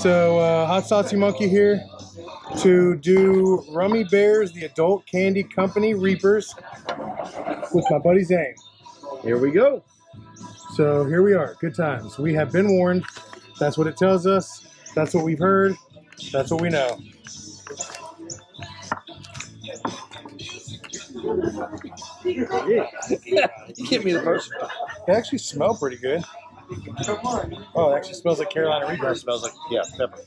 So, uh, Hot Saucy Monkey here to do Rummy Bears, the Adult Candy Company Reapers with my buddy Zane. Here we go. So, here we are. Good times. We have been warned. That's what it tells us. That's what we've heard. That's what we know. Yeah. you give me the first. They actually smell pretty good. Oh, it actually smells like Carolina It smells like yeah pepper.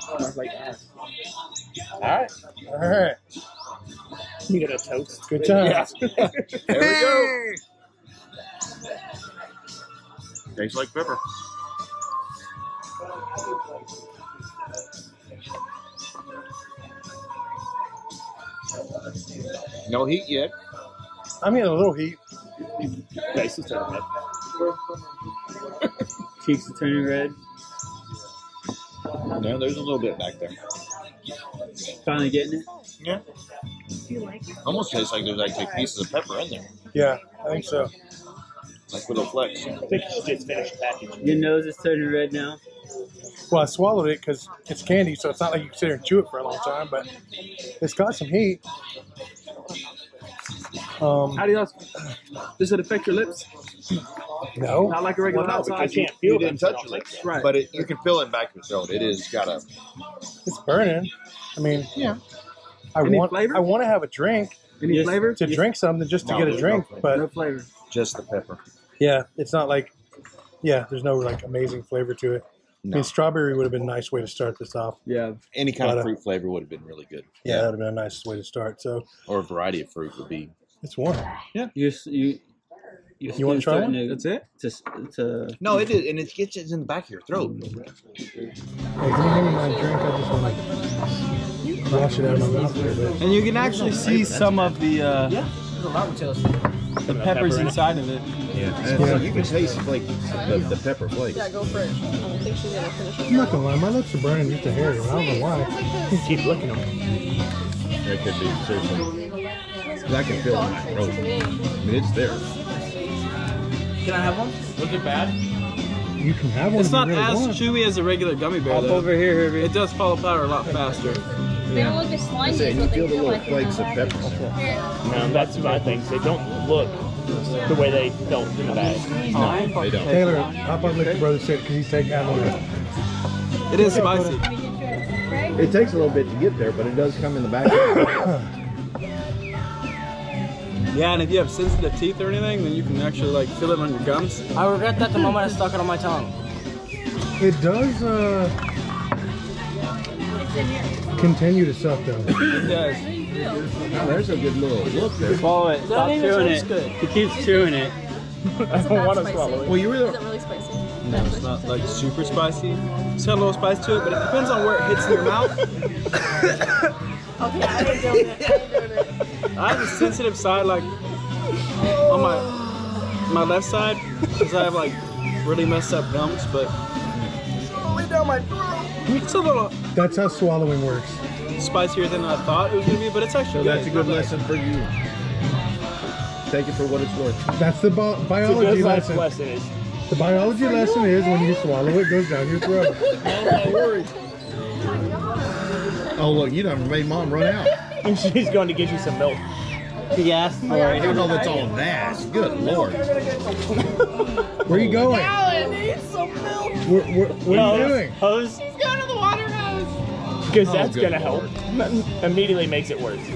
Smells like ass. All right. All right. You get a toast. Good times. There we go. Tastes like pepper. No heat yet. I'm getting a little heat. Face is turning red. Cheeks are turning red. No, there's a little bit back there. Finally getting it. Yeah. Almost tastes like there's actually pieces of pepper in there, Yeah, I think so. like little flecks. I think you should just finish packaging. Your nose is turning red now. Well, I swallowed it because it's candy, so it's not like you can sit there and chew it for a long time, but it's got some heat. Um, How do y'all? Does it affect your lips? no, Not like a regular Well, no, hot sauce. because you- you can't feel you them, didn't touch your don't Right. But it, you can feel it in back of your throat. It is got a it's burning. I mean, yeah. I Any want flavor? I want to have a drink Any Yes. flavor? to drink something just to No, get a drink, no but No flavor. just the pepper. yeah, it's not like yeah, there's no like amazing flavor to it. No. I mean, strawberry would have been a nice way to start this off. Yeah. Any kind But, uh, of fruit flavor would have been really good. Yeah, that would have been a nice way to start. So Or a variety of fruit would be. It's warm. Yeah. You s- you your You wanna try starting one? That's it. To, s- to No, it is, and it gets it in the back of your throat. Hey, can you hand me my drink? I just want to wash it out of my mouth a little bit. And you can actually see some of the uh, the peppers inside of it. Yeah, Yeah. you can taste like the, the pepper flakes. Yeah, go for it. I don't think she's gonna finish it. I'm not gonna lie, my lips are burning just a hair. I don't know why. Keep licking them. That could be seriously. 'Cause I can feel it in my throat. I mean, it's there. Can I have one? Was it bad? You can have one. It's not really as want. chewy as a regular gummy bear Hop though. over here, Herbie. It does fall apart a lot faster. They don't look as slimy Say, as you what they feel the little like. in flakes the of pepper. No, that's my thing. They don't look the way they felt in the bag. Oh, no, they don't. Taylor, hop on lick your brother's shit because he's taking out of it. It is spicy. It takes a little bit to get there, but it does come in the back. Yeah, and if you have sensitive teeth or anything, then you can actually like feel it on your gums. I regret that the moment I stuck it on my tongue. It does uh, continue to suck though. It does. Now, there's a good little look there. Swallow it. Stop even chewing taste it. good. He keeps chewing it. I don't want to swallow it. Well, you Is really it really spicy? No, it's not like super spicy. It's got a little spice to it, but it depends on where it hits in your mouth. Okay, I ain't doing it. I ain't doing it. I have a sensitive side, like on my my left side, because I have like really messed up gums. But it's a little That's how swallowing works. spicier than I thought it was gonna be, but it's actually So that's a good. good lesson for you. Take it for what it's worth. That's the bi- It's a biology good lesson. lesson is The biology lesson is when you swallow it, goes down your throat. Oh, Don't worry. Oh look, you done made mom run out. And she's going to get you some milk. Yes. All I right. don't that's all nasty. Good lord. Where are you going? Alan needs some milk. Where, where, what are you doing? Hose, He's going to the water house. because Oh, that's going to help. Immediately makes it worse.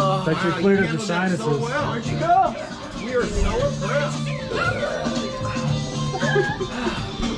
Oh, that you cleared up the sinuses. Where'd you go? We are so impressed.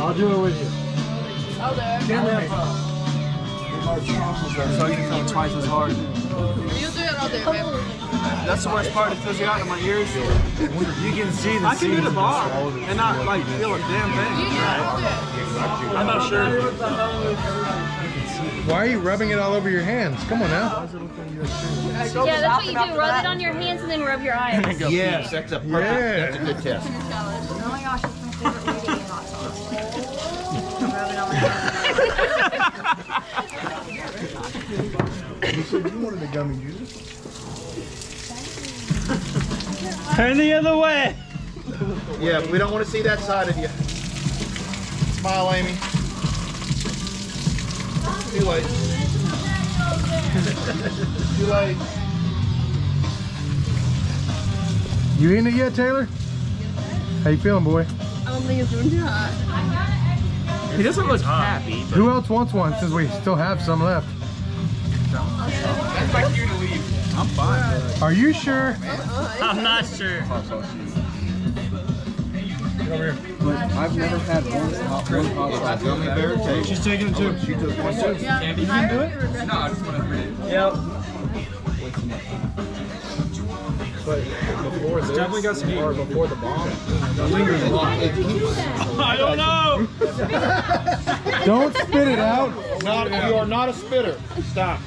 I'll do it with you. Oh, there. Cameraman. so you can feel twice as hard. You do it all day, man. That's the worst part. It fills you out in my ears. You can see the I can do the bar and not like feel a damn thing. do it all day. I'm not sure. Why are you rubbing it all over your hands? Come on now. Yeah, that's what you do. Rub it on your hands and then rub your eyes. Yes, that's a perfect, Yeah. that's a good test. Oh my gosh, it's my favorite way to eat hot sauce. Rub it on my hands. You said you wanted a gummy juice. Turn the other way. Yeah, we don't want to see that side of you. Smile, Amy. Too late. Too late. You eating it yet, Taylor? How you feeling, boy? I don't think it's doing too hot. He doesn't look happy. Who else wants one since we still have some left? I'm fine. Are you sure? Uh-uh, I'm not sure. I've never had one hot, one hot. Gummy bear taste. She's taking it too. She took one too. Yeah, you can do it? No, I just want to read it. Yep. Before this, definitely got some heat. or before the bomb. It keeps, I don't know. Don't spit it out. not, you are not a spitter. Stop.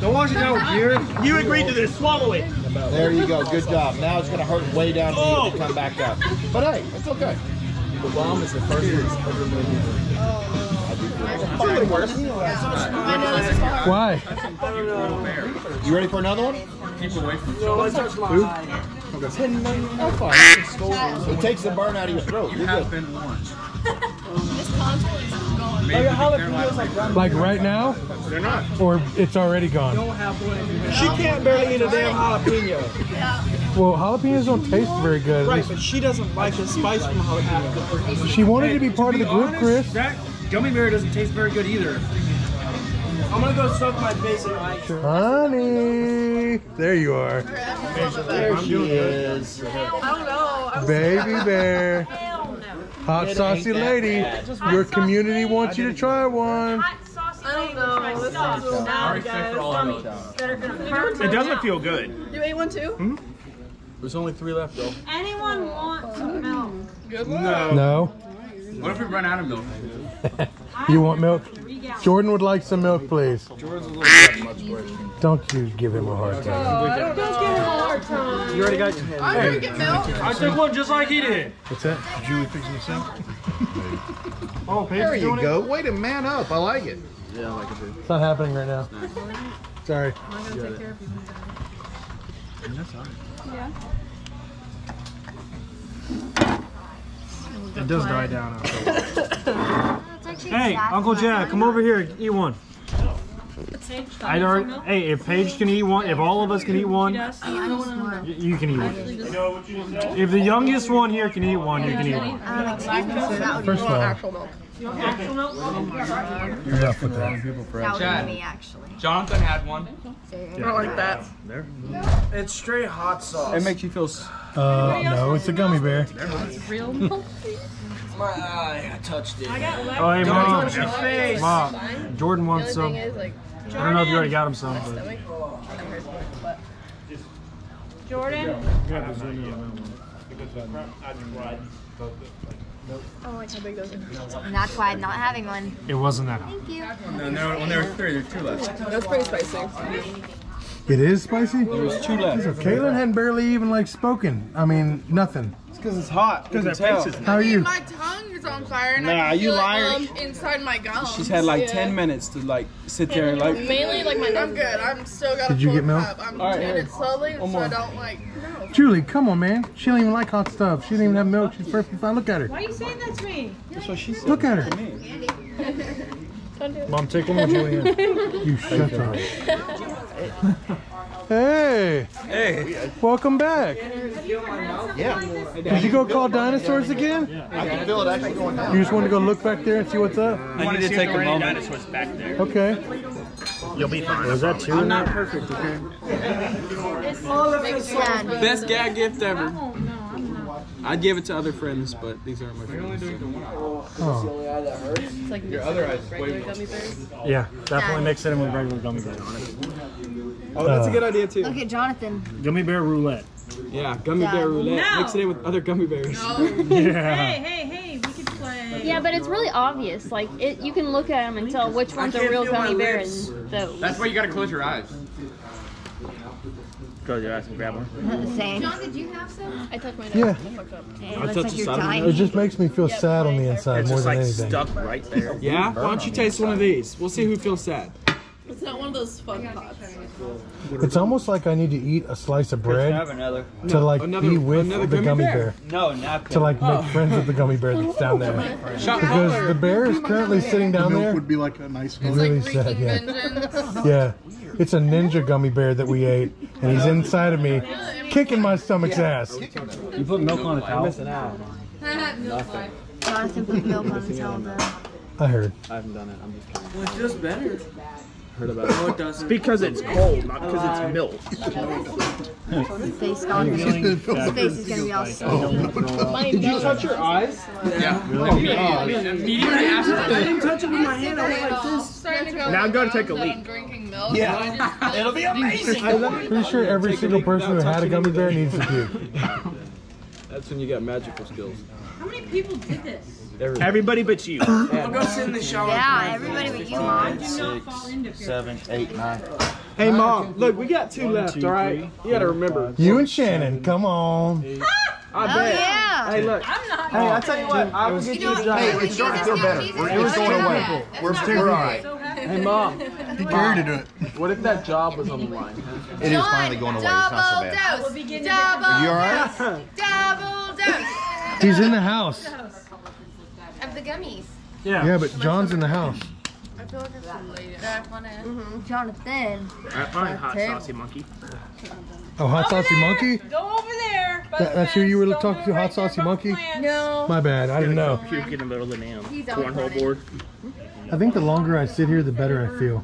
Don't wash it down with beer. You agreed to this. Swallow it. There you go. Good job. Now it's going to hurt way down here to oh. come back up. But hey, it's okay. The bomb is the first thing that's ever made me Why? You ready for another one? It takes the burn out of your throat. You're good. This console is gone. Like right now? They're not. Or it's already gone? She can't barely eat a damn jalapeno. Well, jalapenos don't taste very good. Right, but she doesn't like the spice from jalapeno. She wanted to be part of the group, Chris. That gummy bear doesn't taste very good either. I'm gonna go soak my face in ice. Honey, there you are, There she is. I don't know. I was baby bear, hot It saucy lady. bad. Your community wants you to try one. I don't know. This sounds real bad, guys. It doesn't feel good. You ate one too? Hmm? There's only three left though. Anyone want some milk? Good luck. No. No, What if we run out of milk? you want milk? Jordan would like some milk, please. Don't you give him a hard time. Oh, don't give him a hard time. You already got. I'm drinking milk. I took one just like he did. What's that? Julie fixing the sink. Oh, Paige There is you doing go. Way to man up. I like it. Yeah, I like I did. It's not happening right now. Sorry. It does die down. after a while. Hey, Uncle Jack, come over here. Eat one. I already. Hey, if Paige can eat one, if all of us can eat one, y- you can eat one. If the youngest one here can eat one, you can eat one. Um, excuse me, sir, that would First of all, Actual milk. enough with that. that would be me actually. Jonathan had one. I don't like that. It's straight hot sauce. It makes you feel. s- Uh, no, it's a gummy bear. Real milk. My eye, I touched it. I got Oh, hey, mom. face. Mom, Jordan wants some. Thing like, I don't know if you already got him some, but. stomach. But Jordan. Oh, like how big those are. And that's why I'm not having one. It wasn't that hot. Thank you. No, no, when there were three, there were two left. That's pretty spicy. It is spicy? There was two left. So Caitlin hadn't barely even like spoken. I mean, nothing. It's because it's hot. Because that face is- How are you? My tongue is on fire and Nah, I can you feel it, liar. um, inside my gums. She's had like Yeah. 10 minutes to like sit there and like. Mainly like my I'm good. I'm still got Did you get milk? Up. I'm All right, taking here. it slowly so more. I don't like. No. Julie, come on, man. She don't even like hot stuff. She didn't even have milk. She's perfectly fine. Look at her. Why are you saying that to me? That's what she said. Look at her. Mom, take one more Julian. You shut up. Hey, Hey. welcome back. Yeah. Did you go call dinosaurs again? I can feel it actually going down. You just want to go look back there and see what's up? I need to take a moment. Okay. You'll be fine. Was that two? I'm not perfect, okay? All of Stand. Best gag gift ever. I'd give it to other friends, but these aren't my friends. Oh, It's like your other eyes. Regular gummy bears. Yeah, definitely mix it in with regular gummy bears. Oh, that's a good idea too. Look at Jonathan. Gummy bear roulette. Yeah, gummy Yeah. bear roulette. No. Mix it in with other gummy bears. Yeah. Hey, hey, hey, we could play. Yeah, but it's really obvious. Like it, you can look at them and tell which one's a real feel my gummy bear lips. and those. That's why you gotta close your eyes. Close your eyes and grab one. Not the Same. John, did you have some? I touched my nose. Yeah, It I touched like the you're side dying. it just makes me feel sad on the inside It's more just than like anything. stuck right there. Yeah? Why don't you taste one of these? We'll see who feels sad. It's not one of those fun pots. It's almost like I need to eat a slice of bread to like another- be with the gummy gummy bear. bear. No, not To like make oh. friends with the gummy bear that's down there. Because the bear is currently sitting down milk there. would be like a nice hug. Really sad, yeah. Yeah. It's a ninja gummy bear that we ate, and he's inside of me, kicking my stomach's ass. You put milk on a towel. Jonathan put milk on his elbow. I heard. I haven't done it. I'm just kidding. Well, it feels better. Heard about it. No, it doesn't. Because it's cold, not because it's milk. His face gone. His face is gonna be all swollen. Did you touch your eyes? Yeah. Immediately after. Oh, I didn't touch it with my hand. I went like this. Now I'm going to take a leak. Drinking milk. Yeah. It'll be amazing. Pretty sure every single person who had a gummy bear needs to puke. That's when you got magical skills. How many people did this? Everybody but you. I'll go sit in the shower. Yeah, everybody but you, mom. Do not fall into fear. Seven, eight, nine. Hey, mom, look, we got two left, all right? You gotta remember. You and Shannon, come on. I Oh bet. yeah. Hey, look. I'm not. Hey, I tell you what, I will get you a job. Hey, it's starting to feel better. We're, it's going away. We're, we're all right. So. Hey, mom, He carried to do it. what if that job was on the line? It is finally going away. It's not so bad. We'll be getting Double You all right? Double dose He's in the house. of the gummies. Yeah. Yeah, but John's in the house. I feel like I'm related. Mm-hmm. Jonathan. Alright, fine, hot saucy monkey. Oh, Hot Saucy Monkey? Go over there. That- the that's who you were fence. Don't talking to, it Hot right Saucy Monkey? plants. No. My bad, I didn't know. Puke in the middle of the damn He's always cornhole board. I think the longer I sit here, the better I feel.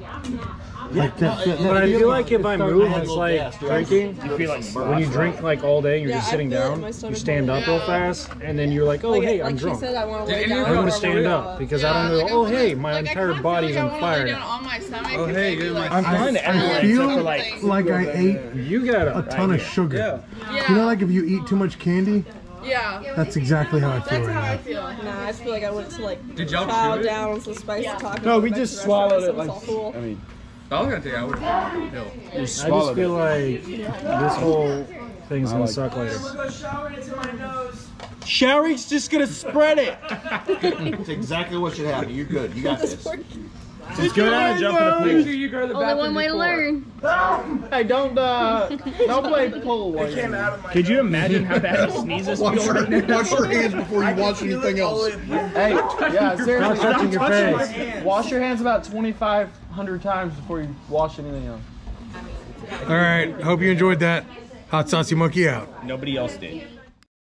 Like that, that, But I feel like if I move, it's like gas, dude. drinking. You feel like When you drink like all day and you're just sitting down, you stand up real fast, and then you're like, oh hey, I'm drunk. I want Did any I'm you gonna stand up because I don't know. Oh hey, my entire body's on fire now. on my stomach. Oh, hey, you're my. I'm fine to I feel except for like like I ate you got a a ton of sugar. You know, like if you eat too much candy, Yeah. that's exactly how I feel That's right now. feel. Nah, I just feel like I went to like Did y'all chow chew it? down on some spicy tacos. No, we just swallowed it like. cool. I mean, I was gonna take I would pill. I just feel like this whole thing's gonna suck later. Sherry's just gonna spread it. That's exactly what should happen. You're good. You got this. Just go down and jump in the pool. Make sure you go to the Only bathroom one way to learn. Hey, don't uh, don't play pool. while you're- Could you imagine how bad the sneezes Wash feel your, wash your hands before you wash anything else. Hey, yeah, Stop seriously. touching your face. Wash your hands about 2,500 times before you wash anything else. All right, hope you enjoyed that. Hot Saucy Monkey out. Nobody else did.